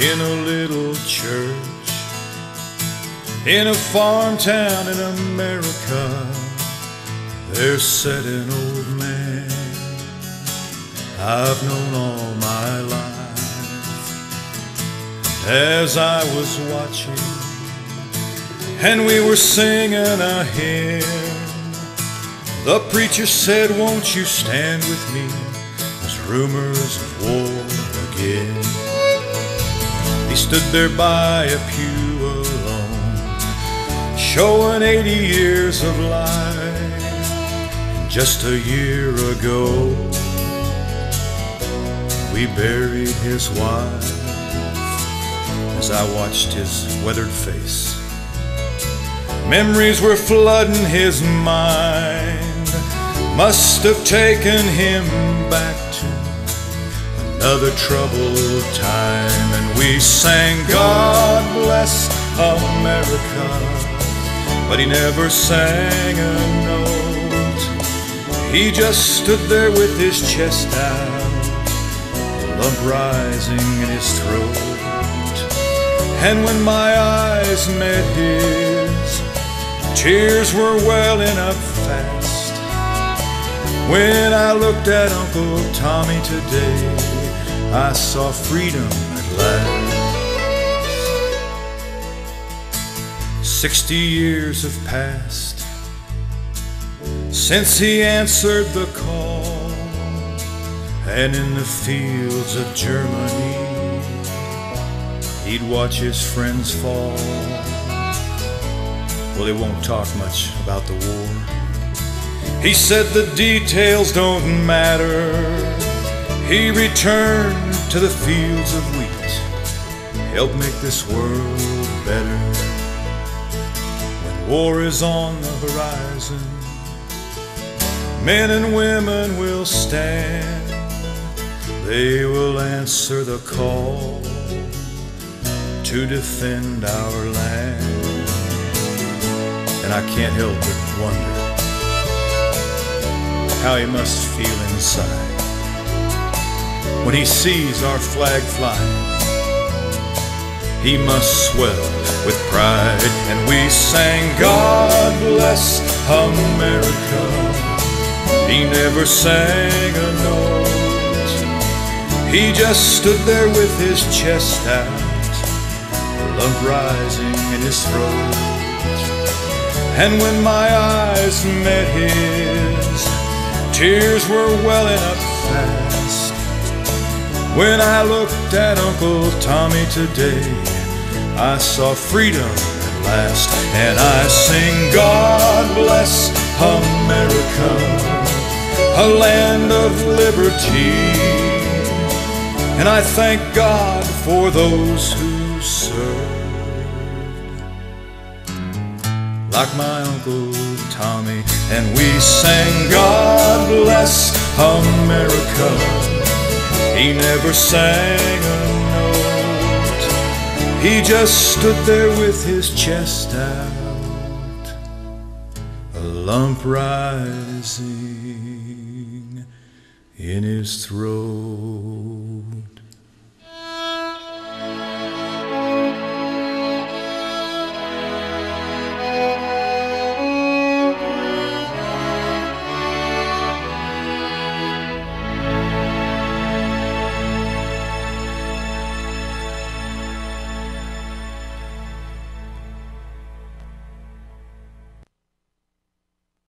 in a little church in a farm town in America. There sat an old man I've known all my life. As I was watching, and we were singing a hymn, the preacher said, Won't you stand with me? There's rumors of war again. Stood there by a pew alone, showing 80 years of life. Just a year ago, we buried his wife. As I watched his weathered face, memories were flooding his mind. Must have taken him back to another troubled time. And we sang, God bless America. But he never sang a note. He just stood there with his chest out, a lump rising in his throat. And when my eyes met his, tears were welling up fast. When I looked at Uncle Tommy today, I saw freedom at last. Sixty years have passed since he answered the call, and in the fields of Germany, he'd watch his friends fall. Well, he won't talk much about the war. He said the details don't matter. He returned to the fields of wheat, helped make this world better. When war is on the horizon, men and women will stand. They will answer the call to defend our land. And I can't help but wonder how he must feel inside when he sees our flag fly, He must swell with pride, and we sang, God bless America. He never sang a note, he just stood there with his chest out, love rising in his throat. And when my eyes met his, tears were welling up fast. When I looked at Uncle Tommy today, I saw freedom at last. And I sing, God bless America, a land of liberty. And I thank God for those who serve. Like my Uncle Tommy, and we sang, God bless America. He never sang a note. He just stood there with his chest out, a lump rising in his throat.